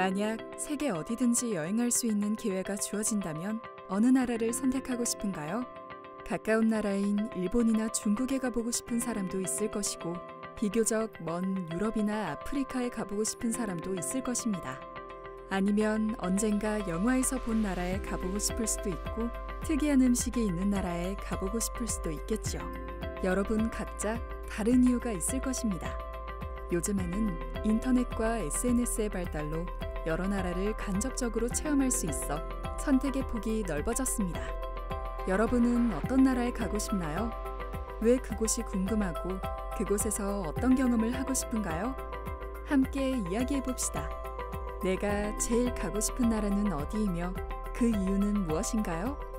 만약 세계 어디든지 여행할 수 있는 기회가 주어진다면 어느 나라를 선택하고 싶은가요? 가까운 나라인 일본이나 중국에 가보고 싶은 사람도 있을 것이고 비교적 먼 유럽이나 아프리카에 가보고 싶은 사람도 있을 것입니다. 아니면 언젠가 영화에서 본 나라에 가보고 싶을 수도 있고 특이한 음식이 있는 나라에 가보고 싶을 수도 있겠죠. 여러분 각자 다른 이유가 있을 것입니다. 요즘에는 인터넷과 SNS의 발달로 여러 나라를 간접적으로 체험할 수 있어 선택의 폭이 넓어졌습니다. 여러분은 어떤 나라에 가고 싶나요? 왜 그곳이 궁금하고 그곳에서 어떤 경험을 하고 싶은가요? 함께 이야기해 봅시다. 내가 제일 가고 싶은 나라는 어디이며 그 이유는 무엇인가요?